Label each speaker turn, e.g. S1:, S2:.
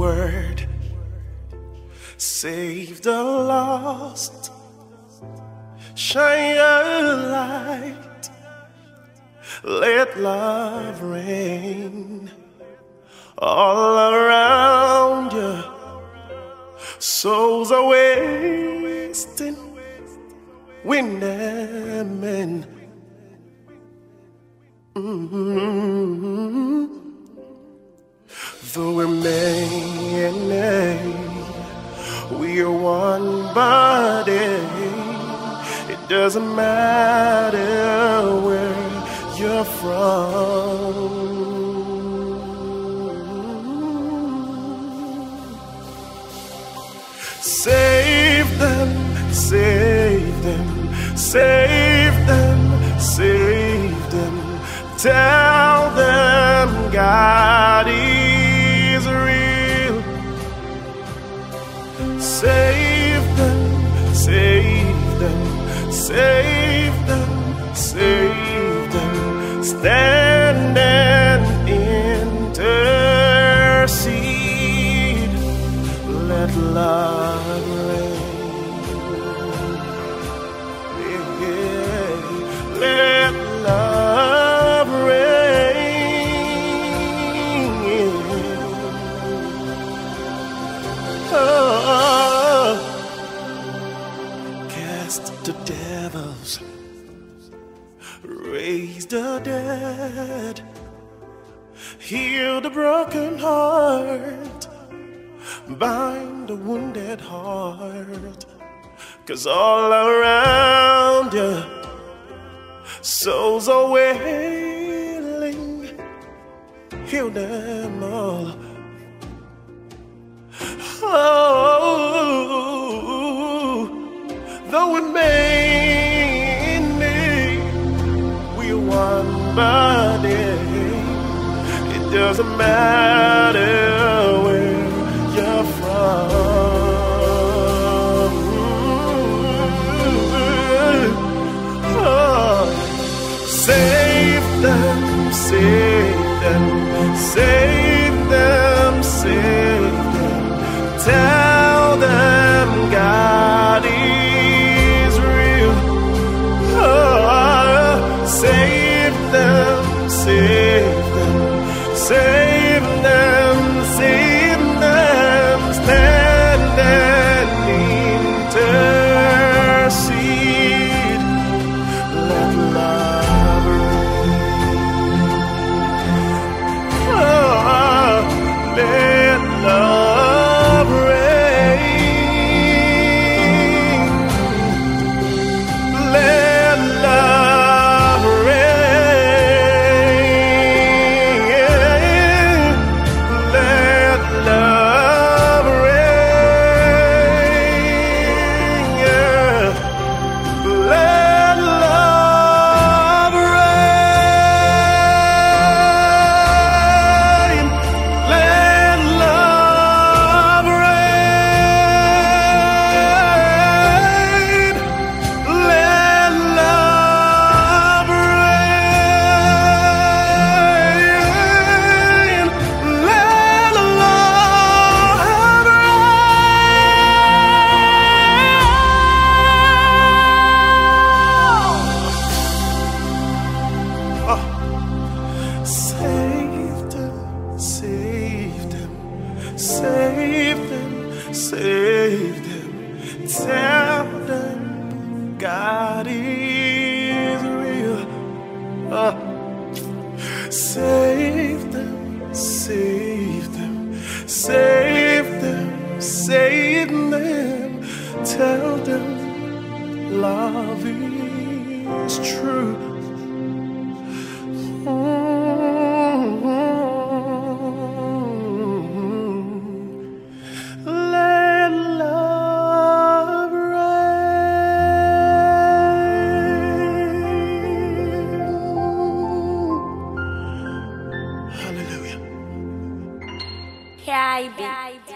S1: word. Save the lost. Shine your light. Let love reign all around you. Souls are wasting, women and men. Mm-hmm. Though we're many, doesn't matter where you're from. Save them, save them, save them, save them. Tell them God is real. Save them, save them, save them, save them. Stand and intercede. Let love raise the dead, heal the broken heart, bind the wounded heart. Cause all around you, souls are wailing, heal them all. We are one body. It doesn't matter where you're from. Oh, save them, save them, save save them. Tell them God is real. Uh, save them, save them, save them, save them. Tell them love is true. Hallelujah.
S2: KIB.